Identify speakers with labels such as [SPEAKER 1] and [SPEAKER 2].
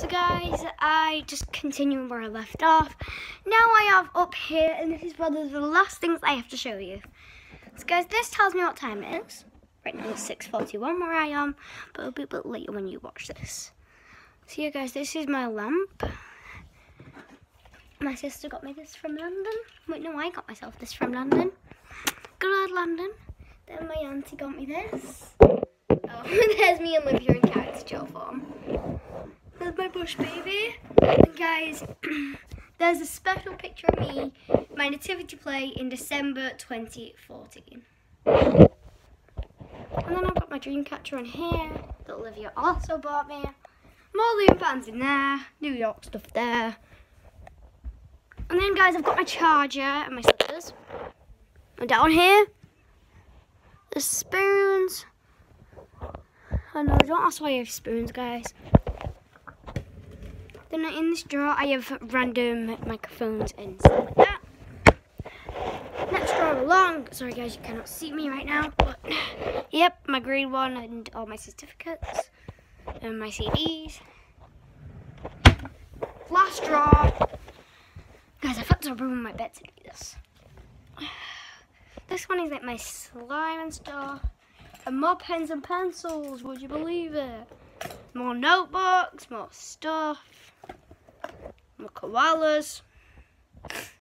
[SPEAKER 1] So guys, I just continue where I left off. Now I have up here, and this is one of the last things I have to show you. So guys, this tells me what time it is. Right now it's 6.41 where I am, but it'll be a bit later when you watch this. So yeah guys, this is my lamp. My sister got me this from London. Wait, no, I got myself this from London. Good old London. Then my auntie got me this. Oh, there's me and Olivia in caricature form. There's my bush baby. And guys, there's a special picture of me, my nativity play in December 2014. And then I've got my dream catcher in here that Olivia also bought me. More loom bands in there, New York stuff there. And then guys, I've got my charger and my slippers. And down here, the spoons. Oh no, don't ask why I have spoons, guys. Then in this drawer, I have random microphones and stuff like that. Next drawer along, sorry guys, you cannot see me right now, but yep, my grade one and all my certificates and my CDs. Last drawer. Guys, I thought to ruin my bed to do this. This one is like my slime and stuff. And more pens and pencils, would you believe it? More notebooks, more stuff, more koalas.